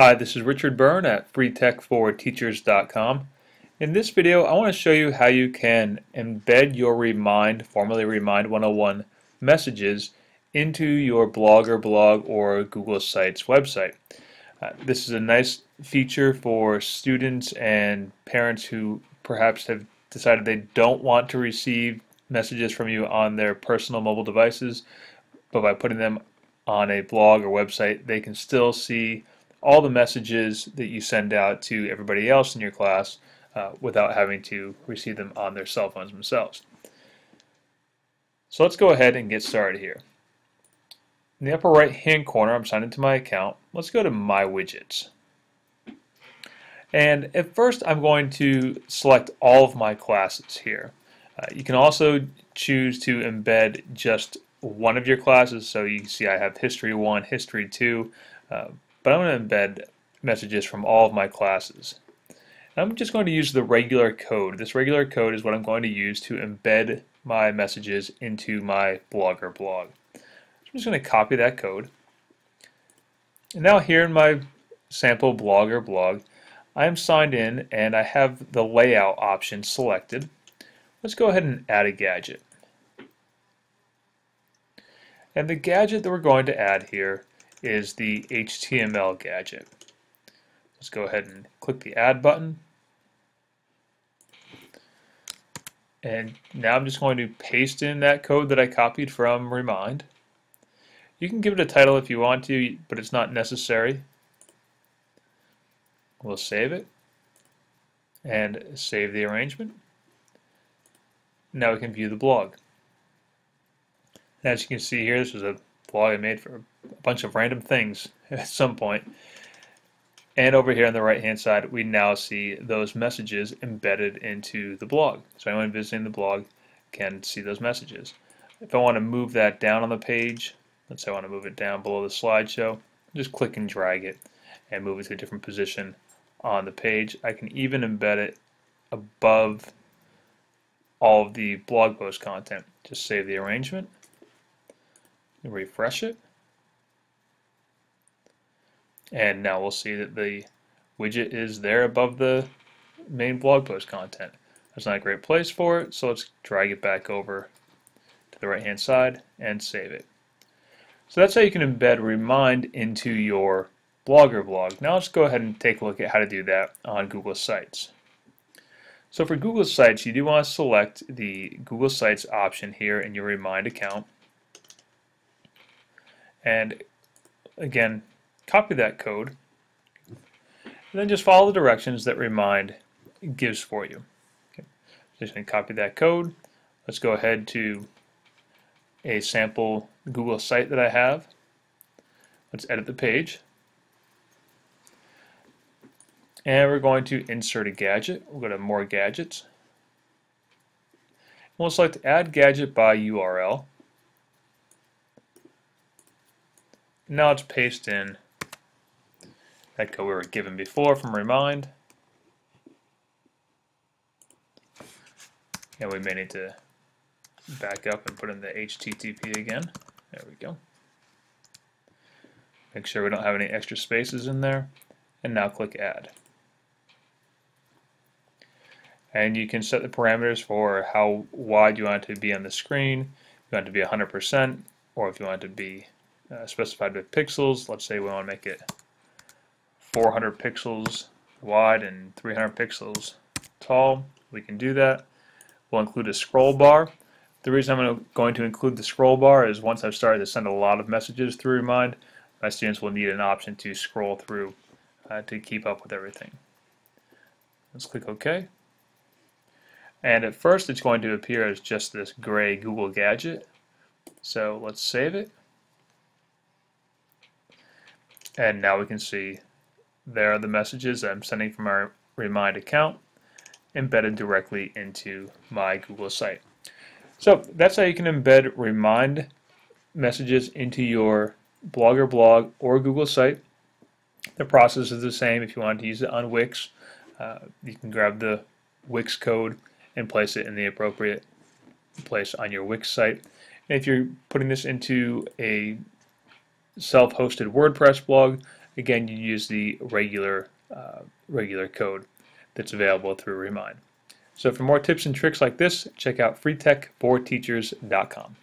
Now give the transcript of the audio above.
Hi, this is Richard Byrne at freetech4teachers.com. In this video, I want to show you how you can embed your Remind, formerly Remind 101 messages into your Blogger blog or Google Sites website. Uh, this is a nice feature for students and parents who perhaps have decided they don't want to receive messages from you on their personal mobile devices, but by putting them on a blog or website, they can still see all the messages that you send out to everybody else in your class uh, without having to receive them on their cell phones themselves. So let's go ahead and get started here. In the upper right hand corner, I'm signed into my account. Let's go to My Widgets. And at first, I'm going to select all of my classes here. Uh, you can also choose to embed just one of your classes. So you can see I have History 1, History 2, uh, but I'm going to embed messages from all of my classes. I'm just going to use the regular code. This regular code is what I'm going to use to embed my messages into my Blogger blog. So I'm just going to copy that code. And now here in my sample Blogger blog, I am signed in and I have the layout option selected. Let's go ahead and add a gadget. And the gadget that we're going to add here is the HTML gadget. Let's go ahead and click the add button. And now I'm just going to paste in that code that I copied from Remind. You can give it a title if you want to, but it's not necessary. We'll save it and save the arrangement. Now we can view the blog. As you can see here, this is a blog I made for a bunch of random things at some point. And over here on the right hand side, we now see those messages embedded into the blog. So anyone visiting the blog can see those messages. If I want to move that down on the page, let's say I want to move it down below the slideshow, just click and drag it and move it to a different position on the page. I can even embed it above all of the blog post content. Just save the arrangement and refresh it. And now we'll see that the widget is there above the main blog post content. That's not a great place for it, so let's drag it back over to the right hand side and save it. So that's how you can embed Remind into your Blogger blog. Now let's go ahead and take a look at how to do that on Google Sites. So for Google Sites, you do want to select the Google Sites option here in your Remind account and again copy that code and then just follow the directions that remind gives for you. Okay. just going to copy that code. Let's go ahead to a sample Google site that I have. Let's edit the page. And we're going to insert a gadget. We'll go to more gadgets. We'll select add gadget by URL Now let's paste in that code we were given before from Remind. And we may need to back up and put in the HTTP again. There we go. Make sure we don't have any extra spaces in there. And now click Add. And you can set the parameters for how wide you want it to be on the screen. You want it to be 100% or if you want it to be uh, specified with pixels. Let's say we want to make it 400 pixels wide and 300 pixels tall. We can do that. We'll include a scroll bar. The reason I'm going to include the scroll bar is once I've started to send a lot of messages through Remind, my students will need an option to scroll through uh, to keep up with everything. Let's click OK. And at first it's going to appear as just this gray Google gadget. So let's save it. And now we can see there are the messages I'm sending from our Remind account embedded directly into my Google site. So that's how you can embed Remind messages into your Blogger blog or Google site. The process is the same if you wanted to use it on Wix. Uh, you can grab the Wix code and place it in the appropriate place on your Wix site. And if you're putting this into a self-hosted WordPress blog, again, you use the regular, uh, regular code that's available through Remind. So for more tips and tricks like this, check out freetech4teachers.com.